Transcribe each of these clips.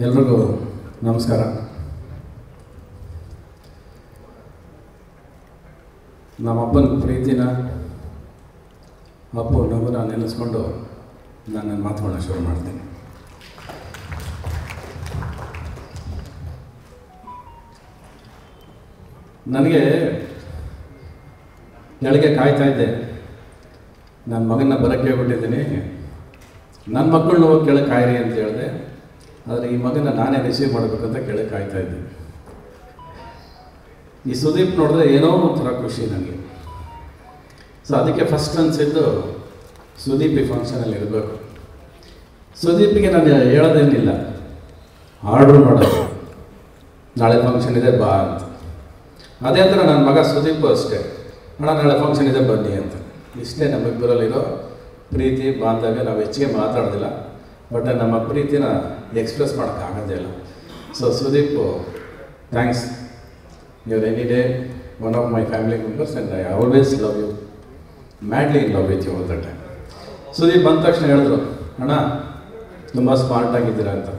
ಎಲ್ರಿಗೂ ನಮಸ್ಕಾರ. ನಮ್ಮಪ್ಪನ ಪ್ರೀತಿನ, ಅಪ್ಪು ನಗುನ ನೆನೆಸ್ಕೊಂಡು ನಾನು ನನ್ನ ಮಾತುಗಳನ್ನ ಶುರು ಮಾಡ್ತೀನಿ. ನನಗೆ ಬೆಳಗ್ಗೆ ಕಾಯ್ತಾ ಇದ್ದೆ. ನನ್ನ ಮಗನ ಬರಕ್ಕೆ ಹೇಳ್ಬಿಟ್ಟಿದ್ದೀನಿ ನನ್ನ ಮಕ್ಕಳನ್ನ ಹೋಗಿ ಕೇಳಕ್ಕೆ ಕಾಯಿರಿ ಅಂತ ಹೇಳಿದೆ. ಆದರೆ ಈ ಮಗನ ನಾನೇ ರಿಸೀವ್ ಮಾಡಬೇಕಂತ ಕೆಳಗೆ ಕಾಯ್ತಾ ಇದ್ದೆ. ಈ ಸುದೀಪ್ ನೋಡಿದ್ರೆ ಏನೋ ಒಂಥರ ಖುಷಿ ನನಗೆ ಸೊ ಅದಕ್ಕೆ ಫಸ್ಟ್ ಅನಿಸಿದ್ದು ಸುದೀಪ್ ಈ ಫಂಕ್ಷನಲ್ಲಿ ಇರಬೇಕು. ಸುದೀಪಿಗೆ ನಾನು ಹೇಳೋದೇನಿಲ್ಲ. ಆರ್ಡ್ರ್ ಮಾಡೋದು ನಾಳೆ ಫಂಕ್ಷನ್ ಇದೆ, ಬಾ ಅಂತ. ಅದೇ ಥರ ನನ್ನ ಮಗ ಸುದೀಪು ಅಷ್ಟೇ. ಅಣ್ಣ, ನಾಳೆ ಫಂಕ್ಷನ್ ಇದೆ, ಬನ್ನಿ ಅಂತ. ಇಷ್ಟೇ ನಮ್ಮಿಬ್ಬರಲ್ಲಿರೋ ಪ್ರೀತಿ, ಬಾಂಧವ್ಯ, ನಾವು ಹೆಚ್ಚಿಗೆ ಮಾತಾಡೋದಿಲ್ಲ. ಬಟ್ ನಮ್ಮ ಪ್ರೀತಿನ ಎಕ್ಸ್ಪ್ರೆಸ್ ಮಾಡೋಕ್ಕಾಗೋದೇ ಇಲ್ಲ. So Sudeep thanks your any day one of my family members and I always love you madly in love with you all the time Sudeep ಬಂದ ತಕ್ಷಣ ಹೇಳಿದ್ರು, ಅಣ್ಣ, ತುಂಬ ಸ್ಮಾರ್ಟ್ ಆಗಿದ್ದೀರಾ ಅಂತ.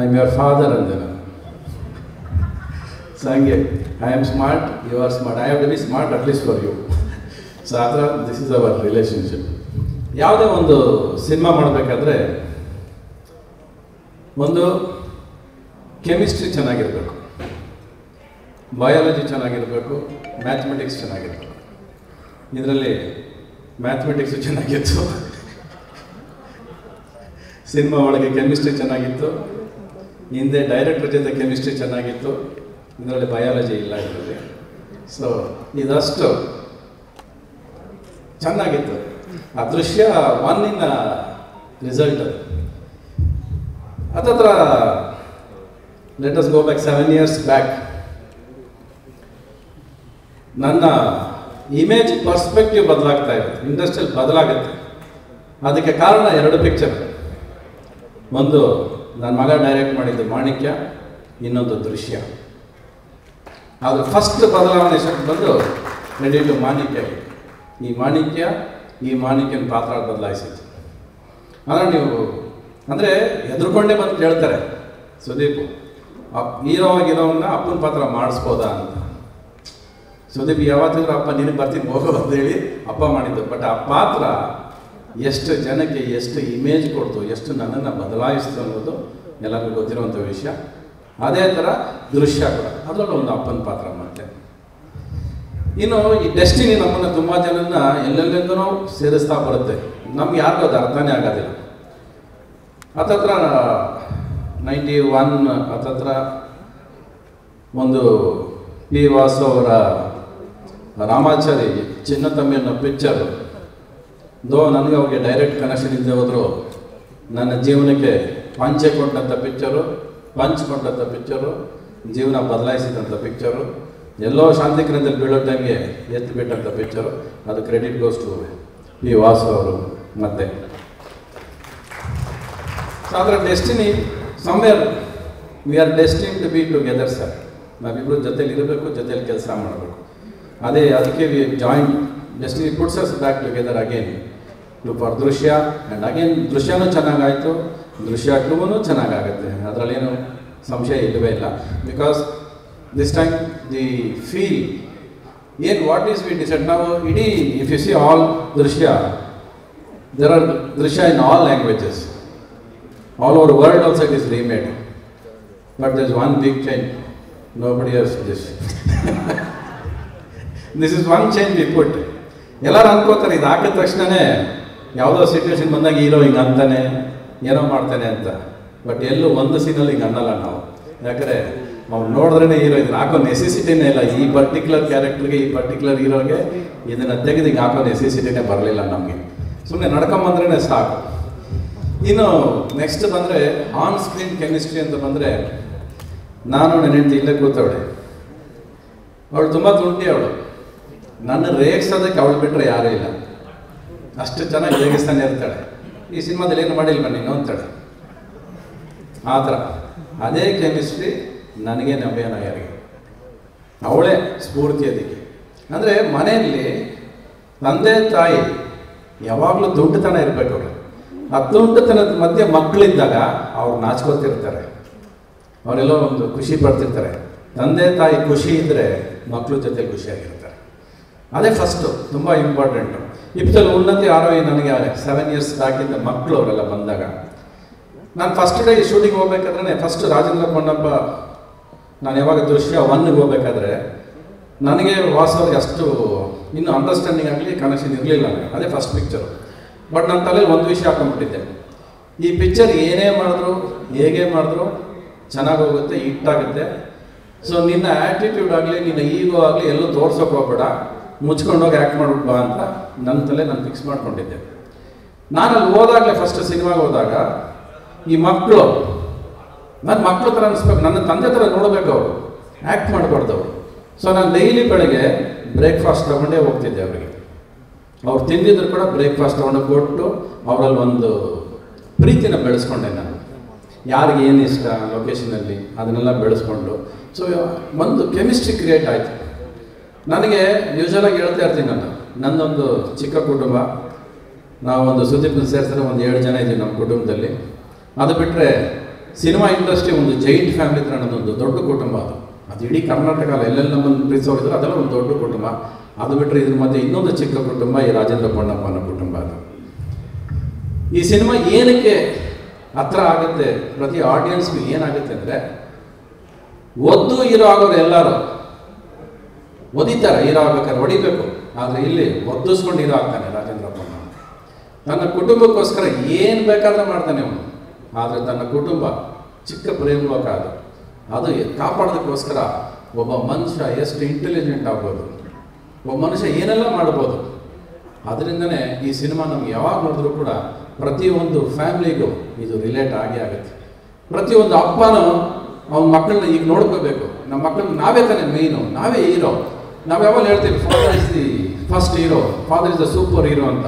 ಐ ಆಮ್ ಯುವರ್ ಫಾದರ್ ಅಂದೆ ನಾನು. ಸೊ ಹಂಗೆ I am smart you are smart I have to be smart at least for you so ಆ ಥರ ದಿಸ್ ಇಸ್ ಅವರ್ ರಿಲೇಷನ್ಶಿಪ್ ಯಾವುದೇ ಒಂದು ಸಿನಿಮಾ ಮಾಡಬೇಕಾದ್ರೆ ಒಂದು ಕೆಮಿಸ್ಟ್ರಿ ಚೆನ್ನಾಗಿರಬೇಕು. ಬಯಾಲಜಿ ಚೆನ್ನಾಗಿರಬೇಕು ಮ್ಯಾಥಮೆಟಿಕ್ಸ್ ಚೆನ್ನಾಗಿರಬೇಕು. ಇದರಲ್ಲಿ ಮ್ಯಾಥಮೆಟಿಕ್ಸ್ ಚೆನ್ನಾಗಿತ್ತು. ಸಿನಿಮಾ ಒಳಗೆ ಕೆಮಿಸ್ಟ್ರಿ ಚೆನ್ನಾಗಿತ್ತು. ಹಿಂದೆ ಡೈರೆಕ್ಟರ್ ಜೊತೆ ಕೆಮಿಸ್ಟ್ರಿ ಚೆನ್ನಾಗಿತ್ತು. ಇದರಲ್ಲಿ ಬಯಾಲಜಿ ಇಲ್ಲ ಇದರಲ್ಲಿ. ಸೊ ಇದಷ್ಟು ಚೆನ್ನಾಗಿತ್ತು. ಆ ದೃಶ್ಯ ಒನ್ನಿನ ರಿಸಲ್ಟ್ ಹತ್ತತ್ರ let us go back seven years back ನನ್ನ ಇಮೇಜ್ ಪರ್ಸ್ಪೆಕ್ಟಿವ್ ಬದಲಾಗ್ತಾ ಇದೆ ಇಂಡಸ್ಟ್ರಿಯಲ್ ಬದಲಾಗುತ್ತೆ. ಅದಕ್ಕೆ ಕಾರಣ ಎರಡು ಪಿಕ್ಚರ್ ಒಂದು, ನನ್ನ ಮಗ ಡೈರೆಕ್ಟ್ ಮಾಡಿದ್ದು ಮಾಣಿಕ್ಯ, ಇನ್ನೊಂದು ದೃಶ್ಯ. ಅದು ಫಸ್ಟ್ ಬದಲಾವಣೆ ಶಕ್ತಿ ಬಂದು ಕ್ರೆಡಿಟ್ ಮಾಣಿಕ್ಯ. ಈ ಮಾಣಿಕ್ಯ, ಈ ಮಾಣಿಕ್ಯನ ಪಾತ್ರ ಬದಲಾಯಿಸಿತ್ತು ಅಂದರೆ ನೀವು ಅಂದರೆ ಎದುರುಕೊಂಡೇ ಬಂದು ಕೇಳ್ತಾರೆ, ಸುದೀಪ್, ಅಪ್ ಹೀರೋ ಅಪ್ಪನ ಪಾತ್ರ ಮಾಡಿಸ್ಬೋದಾ ಅಂತ. ಸುದೀಪ್, ಯಾವತ್ತಿದ್ರು ಅಪ್ಪ ನಿನಗೆ ಬರ್ತೀನಿ, ಹೋಗೋ ಅಂತ ಹೇಳಿ ಅಪ್ಪ ಮಾಡಿದ್ದು. ಬಟ್ ಆ ಪಾತ್ರ ಎಷ್ಟು ಜನಕ್ಕೆ ಎಷ್ಟು ಇಮೇಜ್ ಕೊಡ್ತು, ಎಷ್ಟು ನನ್ನನ್ನು ಬದಲಾಯಿಸ್ತು ಅನ್ನೋದು ಎಲ್ಲರಿಗೂ ಗೊತ್ತಿರುವಂಥ ವಿಷಯ. ಅದೇ ಥರ ದೃಶ್ಯ ಕೂಡ. ಅದರಲ್ಲೂ ಒಂದು ಅಪ್ಪನ ಪಾತ್ರ ಮತ್ತೆ ಇನ್ನು ಈ ಡೆಸ್ಟಿನಿ ನಮ್ಮನ್ನು ತುಂಬ ಜನನ ಎಲ್ಲೆಲ್ಲಿಂದನೂ ಸೇರಿಸ್ತಾ ಬರುತ್ತೆ. ನಮ್ಗೆ ಯಾರಿಗೂ ಅದು ಅರ್ಥನೇ ಆಗೋದಿಲ್ಲ. ಹತ್ತತ್ರ ನೈಂಟಿ ಒನ್ ಹತ್ತತ್ರ ಒಂದು ಪಿ ವಾಸು ಅವರ ರಾಮಾಚಾರಿ ಚಿನ್ನ ತಮ್ಮಿ ಅನ್ನೋ ಪಿಕ್ಚರ್ ದೋ ನನಗೆ ಅವ್ರಿಗೆ ಡೈರೆಕ್ಟ್ ಕನೆಕ್ಷನ್ ಇದ್ದೇ ಹೋದ್ರು. ನನ್ನ ಜೀವನಕ್ಕೆ ಪಂಚೆ ಕೊಟ್ಟಂಥ ಪಿಕ್ಚರು ಪಂಚ್ ಕೊಟ್ಟಂಥ ಪಿಕ್ಚರು ಜೀವನ ಬದಲಾಯಿಸಿದಂಥ ಪಿಕ್ಚರು ಎಲ್ಲೋ ಶಾಂತಿಗ್ರಹದಲ್ಲಿ ಬೀಳೋ ಟೈಮ್ಗೆ ಎತ್ತು ಬಿಟ್ಟಂಥ ಪಿಕ್ಚರು ಅದು credit goes to P Vasu ಅವರು. ಮತ್ತೆ ಅದರ destiny somewhere we are destined to be together sir ನಾವಿಬ್ಬರು ಜೊತೆಲಿ ಇರಬೇಕು ಜೊತೆಲಿ ಕೆಲಸ ಮಾಡಬೇಕು ಅದೇ ಅದಕ್ಕೆ we joint destiny puts us back together again to for Drishya and again ದೃಶ್ಯನೂ ಚೆನ್ನಾಗಾಯಿತು ದೃಶ್ಯ ಟೂನು ಚೆನ್ನಾಗಾಗುತ್ತೆ ಅದರಲ್ಲೇನು ಸಂಶಯ ಇಲ್ಲವೇ ಇಲ್ಲ because this time the feel ಏನು ವಾಟ್ ಈಸ್ ವಿ ಡಿಸೈಡ್ ನಾವು ಇಡೀ if you see all Drishya there are Drishya in all languages all over world also it remade but this one big change nobody else this. This is one change we put ಎಲ್ಲರೂ ಅನ್ಕೋತಾರೆ, ಇದು ಹಾಕಿದ ತಕ್ಷಣವೇ ಯಾವುದೋ situation ಬಂದಾಗ hero ಹಿಂಗೆ ಅಂತಾನೆ, ಏನೋ ಮಾಡ್ತಾನೆ ಅಂತ. ಬಟ್ ಎಲ್ಲೂ ಒಂದು ಸೀನಲ್ಲಿ ಹಿಂಗೆ ಅನ್ನಲ್ಲ ನಾವು. ಯಾಕಂದರೆ ಅವ್ನು ನೋಡಿದ್ರೆ ಹೀರೋ ಇದನ್ನ ಹಾಕೋ ನೆಸೆಸಿಟಿನೇ ಇಲ್ಲ. ಈ ಪರ್ಟಿಕ್ಯುಲರ್ ಕ್ಯಾರೆಕ್ಟರ್ಗೆ ಈ ಪರ್ಟಿಕ್ಯುಲರ್ ಹೀರೋಗೆ ಇದನ್ನು ತೆಗೆದು ಹಿಂಗೆ ಹಾಕೋ ನೆಸೆಸಿಟಿನೇ ಬರಲಿಲ್ಲ ನಮಗೆ. ಸುಮ್ಮನೆ ನಡ್ಕೊಂಬಂದ್ರೇ ಸಾಕು. ಇನ್ನು ನೆಕ್ಸ್ಟ್ ಬಂದರೆ ಆನ್ ಸ್ಕ್ರೀನ್ ಕೆಮಿಸ್ಟ್ರಿ ಅಂತ ಬಂದರೆ ನಾನು ನನ್ನ ಹೆಂಡತಿ ಇಲ್ಲೇ ಕೂತವಳೆ. ಅವಳು ತುಂಬ ತುಂಟಿ ಅವಳು. ನನ್ನ ರೇಗಿಸೋದಕ್ಕೆ ಅವಳು ಬಿಟ್ಟರೆ ಯಾರೂ ಇಲ್ಲ. ಅಷ್ಟು ಚೆನ್ನಾಗಿ ರೇಗಿಸ್ತಾನೆ ಇರ್ತಾಳೆ. ಈ ಸಿನಿಮಾದಲ್ಲಿ ಏನು ಮಾಡಿಲ್ವ ನೀನು ಅಂತಾಳೆ. ಆ ಥರ. ಅದೇ ಕೆಮಿಸ್ಟ್ರಿ ನನಗೆ ನವ್ಯನ ಯಾರಿಗೆ. ಅವಳೇ ಸ್ಫೂರ್ತಿ ಅದಕ್ಕೆ. ಅಂದರೆ ಮನೆಯಲ್ಲಿ ತಂದೆ ತಾಯಿ ಯಾವಾಗಲೂ ದುಡ್ಡುತನ ಇರಬೇಕು ಅವ್ರು ದುಡ್ಡುತನದ ಮಧ್ಯೆ ಮಕ್ಕಳಿದ್ದಾಗ ಅವ್ರು ನಾಚ್ಕೋತಿರ್ತಾರೆ. ಅವರೆಲ್ಲ ಒಂದು ಖುಷಿ ಪಡ್ತಿರ್ತಾರೆ. ತಂದೆ ತಾಯಿ ಖುಷಿ ಇದ್ದರೆ ಮಕ್ಕಳ ಜೊತೆ ಖುಷಿಯಾಗಿರ್ತಾರೆ. ಅದೇ ಫಸ್ಟು ತುಂಬ ಇಂಪಾರ್ಟೆಂಟು ಇಪ್ಪತ್ತಲ್ಲಿ ಉನ್ನತಿ ಆರೋಗ್ಯ ನನಗೆ ಸೆವೆನ್ ಇಯರ್ಸ್ ಬ್ಯಾಕಿಂದ ಮಕ್ಕಳು ಅವರೆಲ್ಲ ಬಂದಾಗ. ನಾನು ಫಸ್ಟ್ ಡೇ ಶೂಟಿಂಗ್ ಹೋಗ್ಬೇಕಾದ್ರೆ ಫಸ್ಟ್ ರಾಜೇಂದ್ರ ಕೊಂಡಪ್ಪ ನಾನು ಯಾವಾಗ ದೃಶ್ಯ ಒನ್ಗೆ ಹೋಗ್ಬೇಕಾದ್ರೆ ನನಗೆ ವಾಸವ್ರಿಗೆ ಅಷ್ಟು ಇನ್ನೂ ಅಂಡರ್ಸ್ಟ್ಯಾಂಡಿಂಗ್ ಆಗಲಿ ಕನೆಕ್ಷನ್ ಇರಲಿಲ್ಲ ಅದೇ ಫಸ್ಟ್ ಪಿಕ್ಚರು ಬಟ್ ನನ್ನ ತಲೆಯಲ್ಲಿ ಒಂದು ವಿಷಯ ಹಾಕೊಂಡ್ಬಿಟ್ಟಿದ್ದೆ. ಈ ಪಿಕ್ಚರ್ ಏನೇ ಮಾಡಿದ್ರು, ಹೇಗೆ ಮಾಡಿದ್ರು, ಚೆನ್ನಾಗಿ ಹೋಗುತ್ತೆ ಹಿಟ್ಟಾಗುತ್ತೆ ಸೊ ನಿನ್ನ ಆ್ಯಟಿಟ್ಯೂಡ್ ಆಗಲಿ, ನಿನ್ನ ಈಗೋ ಆಗಲಿ ಎಲ್ಲೂ ತೋರ್ಸೋಕೆ ಹೋಗ್ಬೇಡ. ಮುಚ್ಕೊಂಡೋಗಿ ಆ್ಯಕ್ಟ್ ಮಾಡ್ಬಿಟ್ಟು ಬಾ ಅಂತ ನನ್ನ ತಲೆ ನಾನು ಫಿಕ್ಸ್ ಮಾಡ್ಕೊಂಡಿದ್ದೆ. ನಾನು ಅಲ್ಲಿ ಹೋದಾಗಲೇ ಫಸ್ಟ್ ಸಿನಿಮಾಗೆ ಹೋದಾಗ, ಈ ಮಕ್ಕಳು ನನ್ನ ಮಕ್ಕಳ ಥರ ಅನಿಸ್ಬೇಕು. ನನ್ನ ತಂದೆ ಥರ ನೋಡಬೇಕು ಅವರು. ಆ್ಯಕ್ಟ್ ಮಾಡಬಾರ್ದು ಅವರು. ಸೊ ನಾನು ಡೈಲಿ ಬೆಳಗ್ಗೆ ಬ್ರೇಕ್ಫಾಸ್ಟ್ ತಗೊಂಡೇ ಹೋಗ್ತಿದ್ದೆ ಅವರಿಗೆ. ಅವ್ರು ತಿಂದಿದ್ರು ಕೂಡ ಬ್ರೇಕ್ಫಾಸ್ಟ್ ತಗೊಂಡು ಕೊಟ್ಟು ಅವರಲ್ಲಿ ಒಂದು ಪ್ರೀತಿನ ಬೆಳೆಸ್ಕೊಂಡೆ ನಾನು. ಯಾರಿಗೆ ಏನು ಇಷ್ಟ ಲೊಕೇಶನಲ್ಲಿ ಅದನ್ನೆಲ್ಲ ಬೆಳೆಸ್ಕೊಂಡು. ಸೊ ಒಂದು ಕೆಮಿಸ್ಟ್ರಿ ಕ್ರಿಯೇಟ್ ಆಯಿತು. ನನಗೆ ಯೂಶಲಾಗಿ ಹೇಳ್ತಾ ಇರ್ತೀನಿ ನಾನು. ನನ್ನೊಂದು ಚಿಕ್ಕ ಕುಟುಂಬ. ನಾವೊಂದು ಸುದೀಪ್ನ ಸೇರಿಸಿದ್ರೆ ಒಂದು ಏಳು ಜನ ಇದ್ದೀವಿ ನಮ್ಮ ಕುಟುಂಬದಲ್ಲಿ. ಅದು ಬಿಟ್ಟರೆ ಸಿನಿಮಾ ಇಂಡಸ್ಟ್ರಿ ಒಂದು ಜೈಂಟ್ ಫ್ಯಾಮಿಲಿ ಥರ ನನ್ನೊಂದು ದೊಡ್ಡ ಕುಟುಂಬ ಅದು. ಅದು ಇಡೀ ಕರ್ನಾಟಕ ಎಲ್ಲೆಲ್ಲ ನಮ್ಮನ್ನು ಪ್ರೀತಿಸೋರಿದ್ರು ಅದೆಲ್ಲ ಒಂದು ದೊಡ್ಡ ಕುಟುಂಬ. ಅದು ಬಿಟ್ಟರೆ ಇದ್ರ ಮಧ್ಯೆ ಇನ್ನೊಂದು ಚಿಕ್ಕ ಕುಟುಂಬ ಈ ರಾಜೇಂದ್ರ ಪೊನ್ನಪ್ಪ ಅನ್ನೋ ಕುಟುಂಬ ಅದು. ಈ ಸಿನಿಮಾ ಏನಕ್ಕೆ ಹತ್ರ ಆಗುತ್ತೆ, ಪ್ರತಿ ಆಡಿಯನ್ಸ್ಗೂ ಏನಾಗುತ್ತೆ ಅಂದರೆ, ಒದ್ದು ಇರೋ ಆಗೋರು ಎಲ್ಲರೂ ಒದಿತಾರೆ ಹೀರೋ ಆಗ್ಬೇಕಾದ್ರೆ ಹೊಡಿಬೇಕು. ಆದರೆ ಇಲ್ಲಿ ಒದ್ದಿಸ್ಕೊಂಡು ಹೀರೋ ಆಗ್ತಾನೆ ರಾಜೇಂದ್ರ ಪೊನ್ನ ತನ್ನ ಕುಟುಂಬಕ್ಕೋಸ್ಕರ ಏನು ಬೇಕಾದ್ರೆ ಮಾಡ್ತಾನೆ ಅವನು. ಆದರೆ ತನ್ನ ಕುಟುಂಬ ಚಿಕ್ಕ ಪ್ರೇಮಲೋಕ ಅದು. ಅದು ಕಾಪಾಡೋದಕ್ಕೋಸ್ಕರ ಒಬ್ಬ ಮನುಷ್ಯ ಎಷ್ಟು ಇಂಟೆಲಿಜೆಂಟ್ ಆಗ್ಬೋದು. ಒಬ್ಬ ಮನುಷ್ಯ ಏನೆಲ್ಲ ಮಾಡ್ಬೋದು. ಅದರಿಂದನೇ ಈ ಸಿನಿಮಾ ನಮ್ಗೆ ಯಾವಾಗ ನೋಡಿದ್ರು ಕೂಡ ಪ್ರತಿಯೊಂದು ಫ್ಯಾಮಿಲಿಗೂ ಇದು ರಿಲೇಟ್ ಆಗೇ ಆಗುತ್ತೆ. ಪ್ರತಿಯೊಂದು ಅಪ್ಪನೂ ಅವನ ಮಕ್ಕಳನ್ನ ಈಗ ನೋಡ್ಕೋಬೇಕು. ನಮ್ಮ ಮಕ್ಕಳನ್ನ ನಾವೇ ತಾನೇ ಮೇಯ್ನು ನಾವೇ ಹೀರೋ ನಾವು ಯಾವಾಗ ಹೇಳ್ತೀವಿ father is the first hero father is the super hero ಅಂತ.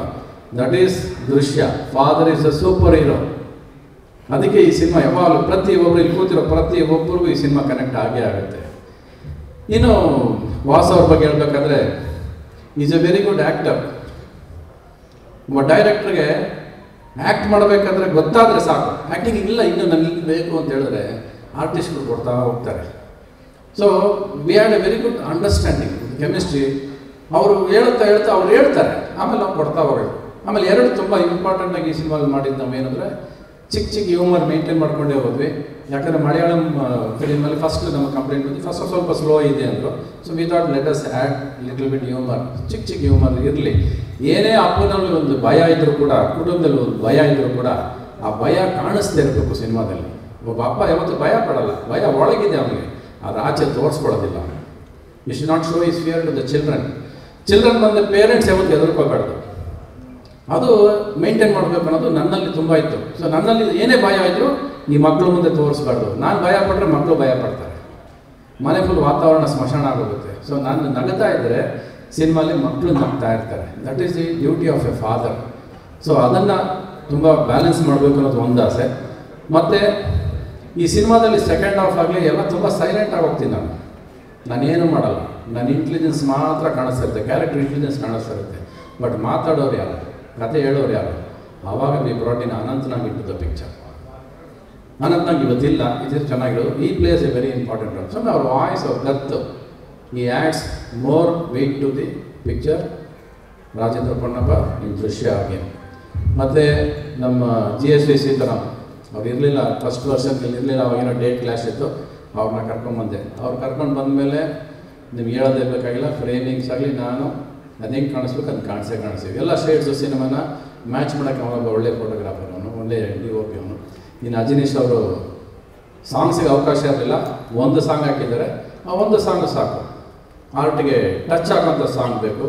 That is Drishya father is a super hero ಅದಕ್ಕೆ ಈ ಸಿನಿಮಾ ಯಾವಾಗಲೂ ಪ್ರತಿ ಒಬ್ಬರು ಇಲ್ಲಿ ಕೂತಿರೋ ಪ್ರತಿಯೊಬ್ಬರಿಗೂ ಈ ಸಿನಿಮಾ ಕನೆಕ್ಟ್ ಆಗೇ ಆಗುತ್ತೆ. ಇನ್ನು ವಾಸ ಅವ್ರ ಬಗ್ಗೆ ಹೇಳ್ಬೇಕಾದ್ರೆ is a very good actor ಒಬ್ಬ ಡೈರೆಕ್ಟ್ರಿಗೆ ಆ್ಯಕ್ಟ್ ಮಾಡಬೇಕಾದ್ರೆ ಗೊತ್ತಾದರೆ ಸಾಕು. ಆ್ಯಕ್ಟಿಂಗ್ ಇಲ್ಲ, ಇನ್ನು ನನಗೆ ಬೇಕು ಅಂತ ಹೇಳಿದ್ರೆ ಆರ್ಟಿಸ್ಟ್ಗಳು ಕೊಡ್ತಾ ಹೋಗ್ತಾರೆ. So we had a very good understanding chemistry ಅವರು ಹೇಳ್ತಾ ಹೇಳ್ತಾ ಅವ್ರು ಹೇಳ್ತಾರೆ. ಆಮೇಲೆ ನಾವು ಕೊಡ್ತಾ ಹೋಗೋದು. ಆಮೇಲೆ ಎರಡು ತುಂಬ ಇಂಪಾರ್ಟೆಂಟಾಗಿ ಈ ಸಿನಿಮಾದಲ್ಲಿ ಮಾಡಿದ್ದು ನಾವು ಏನಂದರೆ ಚಿಕ್ಕ ಚಿಕ್ಕ ಹ್ಯೂಮರ್ ಮೇಂಟೈನ್ ಮಾಡ್ಕೊಂಡೇ ಹೋದ್ವಿ. ಯಾಕಂದರೆ ಮಲಯಾಳಂ ಫಿಲಿಮಲ್ಲಿ ಫಸ್ಟ್ ನಮ್ಮ ಕಂಪ್ಲೇಂಟ್ ಬಂದು ಫಸ್ಟ್ ಸ್ವಲ್ಪ ಸ್ಲೋ ಇದೆ ಅಂದರು so we thought let us add little bit humour ಚಿಕ್ಕ ಚಿಕ್ಕ ಹ್ಯೂಮರ್ ಇರಲಿ. ಏನೇ ಅಪ್ಪನಲ್ಲಿ ಒಂದು ಭಯ ಇದ್ದರೂ ಕೂಡ, ಕುಟುಂಬದಲ್ಲಿ ಒಂದು ಭಯ ಇದ್ದರೂ ಕೂಡ, ಆ ಭಯ ಕಾಣಿಸ್ತಾ ಇರಬೇಕು ಸಿನಿಮಾದಲ್ಲಿ. ಒಬ್ಬ ಅಪ್ಪ ಯಾವತ್ತು ಭಯ ಪಡಲ್ಲ. ಭಯ ಒಳಗಿದೆ ಅವನಿಗೆ. ಅದು ಆಚೆ ತೋರಿಸ್ಕೊಳ್ಳೋದಿಲ್ಲ you should not show is fear to the children children ಬಂದ ಪೇರೆಂಟ್ಸ್ ಯಾವತ್ತು ಎದುರ್ಕೋಬಾರ್ದು ಅದು ಮೇಂಟೈನ್ ಮಾಡಬೇಕು ಅನ್ನೋದು ನನ್ನಲ್ಲಿ ತುಂಬ ಇತ್ತು. ಸೊ ನನ್ನಲ್ಲಿ ಏನೇ ಭಯ ಇದ್ದರೂ ಈ ಮಕ್ಕಳು ಮುಂದೆ ತೋರಿಸ್ಬಾರ್ದು. ನಾನು ಭಯ ಪಟ್ಟರೆ ಮಕ್ಕಳು ಭಯ ಪಡ್ತಾರೆ. ಮನೆ ಫುಲ್ ವಾತಾವರಣ ಸ್ಮಶಾನ ಆಗೋಗುತ್ತೆ. ಸೊ ನಾನು ನಗ್ತಾ ಇದ್ದರೆ ಸಿನಿಮಾಲಿ ಮಕ್ಕಳು ನಗ್ತಾ ಇರ್ತಾರೆ. That is the duty of a father so ಅದನ್ನು ತುಂಬ ಬ್ಯಾಲೆನ್ಸ್ ಮಾಡಬೇಕು ಅನ್ನೋದು ಒಂದು ಆಸೆ. ಮತ್ತು, ಈ ಸಿನಿಮಾದಲ್ಲಿ ಸೆಕೆಂಡ್ ಹಾಫ್ ಆಗಲಿ ಎಲ್ಲ ತುಂಬ ಸೈಲೆಂಟ್ ಹೋಗ್ತೀನಿ ನಾನು. ನಾನೇನು ಮಾಡಲ್ಲ. ನನ್ನ ಇಂಟೆಲಿಜೆನ್ಸ್ ಮಾತ್ರ ಕಾಣಿಸ್ತಿರುತ್ತೆ. ಕ್ಯಾರೆಕ್ಟರ್ ಇಂಟೆಲಿಜೆನ್ಸ್ ಕಾಣಿಸ್ತಿರುತ್ತೆ. ಬಟ್ ಮಾತಾಡೋರು ಯಾರು? ಕತೆ ಹೇಳೋರು ಯಾರು? ಆವಾಗ ವಿ ಬ್ರಾಟಿನ್ ಅನಂತನಾಗ್ ಇಟ್ಟು ದ ಪಿಕ್ಚರ್ ಅನಂತನಾಗ್ ಇವತ್ತಿಲ್ಲ, ಇದು ಚೆನ್ನಾಗಿರೋದು. ಈ plays a very important role so ಅವ್ರ ವಾಯ್ಸ್ ಅವ್ರ ಗತ್ತು ಈ adds more weight to the picture Rajendra Ponnappa, ಈ ದೃಶ್ಯ ಹಾಗೆ. ಮತ್ತು ನಮ್ಮ ಜಿ ಎಸ್ ವಿ ಸೀತಾರಾಮ್, ಅವ್ರು ಇರಲಿಲ್ಲ ಫಸ್ಟ್ ವರ್ಷದಲ್ಲಿ ಇರಲಿಲ್ಲ ಅವಾಗಿನ ಡೇಟ್ ಕ್ಲಾಶ್ ಇತ್ತು. ಅವ್ರನ್ನ ಕರ್ಕೊಂಡ್ಬಂದೆ ಅವ್ರು ಕರ್ಕೊಂಡು ಬಂದಮೇಲೆ ನಿಮ್ಗೆ ಹೇಳೋದೇ ಬೇಕಾಗಿಲ್ಲ ಫ್ರೇಮಿಂಗ್ಸ್ ಆಗಲಿ, ನಾನು ಅದು ಹೆಂಗೆ ಕಾಣಿಸ್ಬೇಕು ಅದು ಕಾಣಿಸೇ ಕಾಣಿಸ್ತೀವಿ. ಎಲ್ಲ ಶೇಡ್ಸು ಸಿನಿಮಾನ ಮ್ಯಾಚ್ ಮಾಡೋಕ್ಕೆ ಅವನೊಬ್ಬ ಒಳ್ಳೆ ಫೋಟೋಗ್ರಾಫರ್ ಅವನು, ಒಳ್ಳೆ ಡಿ ಓ ಪಿ ಅವನು. ಇನ್ನು ಅಜಿನೀಶ್ ಅವರು ಸಾಂಗ್ಸಿಗೆ ಅವಕಾಶ ಇರಲಿಲ್ಲ. ಒಂದು ಸಾಂಗ್ ಹಾಕಿದ್ದಾರೆ. ಆ ಒಂದು ಸಾಂಗ್ ಸಾಕು. ಆರ್ಟಿಗೆ ಟಚ್ ಆಗೋಂಥ ಸಾಂಗ್ ಬೇಕು.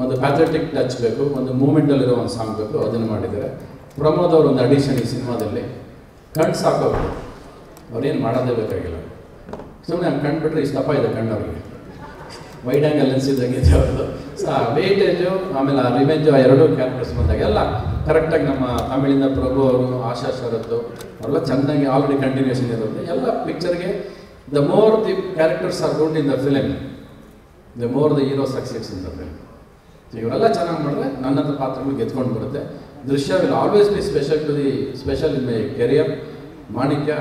ಒಂದು ಪ್ಯಾಥೆಟಿಕ್ ಟಚ್ ಬೇಕು. ಒಂದು ಮೂಮೆಂಟಲ್ಲಿರೋ ಒಂದು ಸಾಂಗ್ ಬೇಕು. ಅದನ್ನು ಮಾಡಿದ್ದಾರೆ. ಪ್ರಮೋದ್ ಅವರು ಒಂದು ಅಡಿಷನ್ ಈ ಸಿನಿಮಾದಲ್ಲಿ. ಕಣ್ಣು ಸಾಕೋಬೇಕು ಅವ್ರೇನು ಮಾಡೋದೇ ಬೇಕಾಗಿಲ್ಲ. ಸುಮ್ಮನೆ ಅವ್ನು ಕಣ್ಣು ಬಿಟ್ಟರೆ ಇಷ್ಟಪ್ಪ ಇದೆ ಕಣ್ಣವ್ರಿಗೆ ವೈಡ್ ಆ್ಯಂಗಲ್ ಇದೆ ಅವ್ರದ್ದು. ಸೊ ಆ ವೇಟೇಜು ಆಮೇಲೆ ಆ ರಿವೆಂಜು ಆ ಎರಡೂ ಕ್ಯಾರೆಕ್ಟರ್ಸ್ ಬಂದಾಗ ಎಲ್ಲ ಕರೆಕ್ಟಾಗಿ ನಮ್ಮ ತಮಿಳಿಂದ ಪ್ರಭು ಅವರು, ಆಶಾ ಶರತ್ತು ಅವರೆಲ್ಲ ಚೆನ್ನಾಗಿ ಆಲ್ರೆಡಿ ಕಂಟಿನ್ಯೂಷನ್ ಇರುತ್ತೆ ಎಲ್ಲ ಪಿಕ್ಚರ್ಗೆ the more the characters are good in the film the more the hero success in the film ಇವರೆಲ್ಲ ಚೆನ್ನಾಗಿ ಮಾಡಿದ್ರೆ ನನ್ನಂಥ ಪಾತ್ರಗಳು ಗೆದ್ಕೊಂಡು ಬರುತ್ತೆ Drishya will always be special to the special in my career Manikya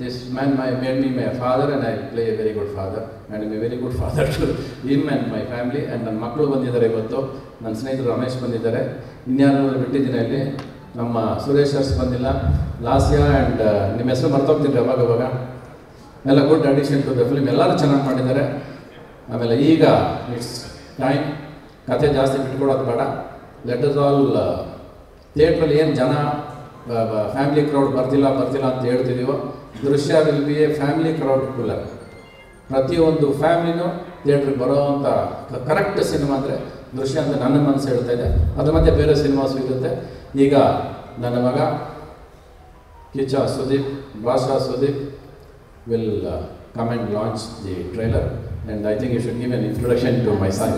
this man my made me my father and I play a very good father and my very good father to him and my family and ನನ್ನ ಮಕ್ಕಳು ಬಂದಿದ್ದಾರೆ ಇವತ್ತು. ನನ್ನ ಸ್ನೇಹಿತರು ರಮೇಶ್ ಬಂದಿದ್ದಾರೆ. ಇನ್ಯಾರು ಬಿಟ್ಟಿದ್ದೀನಿ ಅಲ್ಲಿ ನಮ್ಮ ಸುರೇಶ್ ಅರ್ಸ್ ಬಂದಿಲ್ಲ. ಲಾಸ್ಯ ಆ್ಯಂಡ್ ನಿಮ್ಮ ಹೆಸರು ಮರ್ತೋಗ್ತೀನಿ ಅವಾಗ ಅವಾಗ ಎಲ್ಲ good addition to the film ಎಲ್ಲರೂ ಚೆನ್ನಾಗಿ ಮಾಡಿದ್ದಾರೆ. ಆಮೇಲೆ ಈಗ ಇಟ್ಸ್ ಟೈಮ್ ಕತೆ ಜಾಸ್ತಿ ಬಿಟ್ಕೊಡೋದು ಬೇಡ. ಲೆಟ್ ಇಸ್ ಆಲ್ ಥಿಯೇಟ್ರಲ್ಲಿ ಏನು ಜನ ಫ್ಯಾಮಿಲಿ ಕ್ರೌಡ್ ಬರ್ತಿಲ್ಲ ಬರ್ತಿಲ್ಲ ಅಂತ ಹೇಳ್ತಿದ್ದೀವೋ Drishya will be a family crowd puller ಪ್ರತಿಯೊಂದು ಫ್ಯಾಮಿಲಿನೂ ಥಿಯೇಟ್ರಿಗೆ ಬರೋವಂಥ ಕರೆಕ್ಟ್ ಸಿನಿಮಾ ಅಂದರೆ ದೃಶ್ಯ ಅಂತ ನನ್ನ ಮನಸ್ಸು ಹೇಳ್ತಾ ಇದೆ. ಅದ್ರ ಮಧ್ಯೆ ಬೇರೆ ಸಿನಿಮಾ ಸಿಗುತ್ತೆ. ಈಗ ನನ್ನ ಮಗ ಕಿಚ್ಚ ಸುದೀಪ್ ಭಾಷಾ Sudeep will uh, come and launch the trailer and I think you should give an introduction to my son.